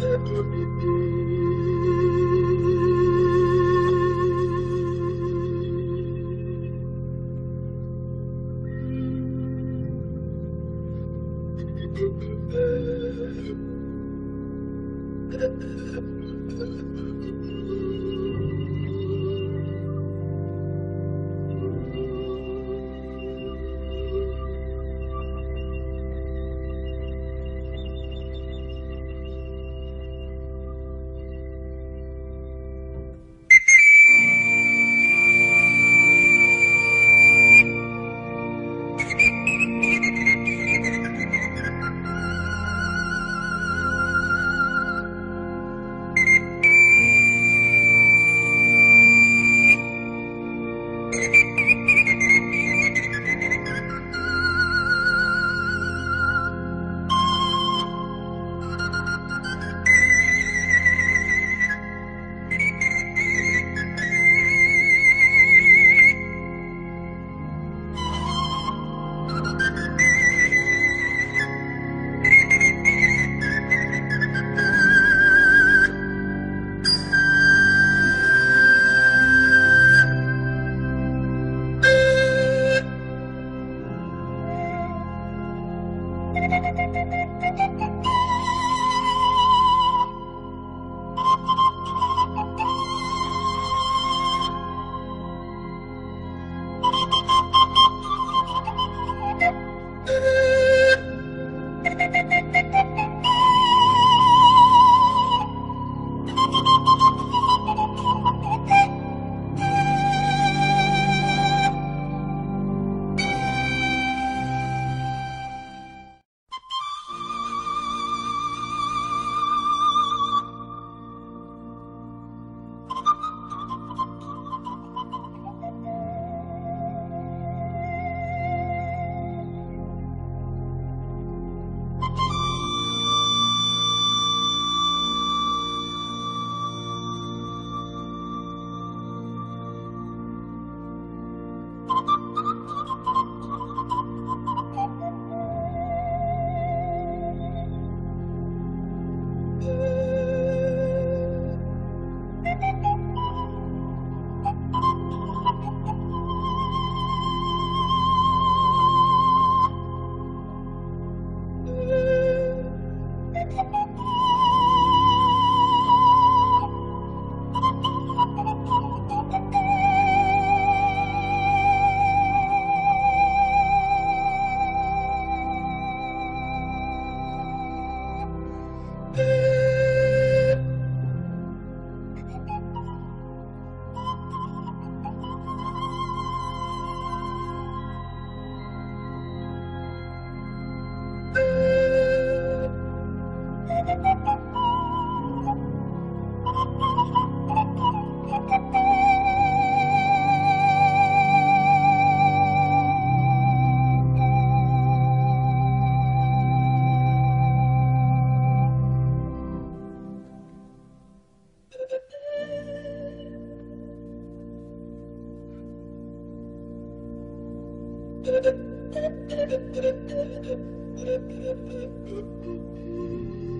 Hallelujah. Thank you. Thank you.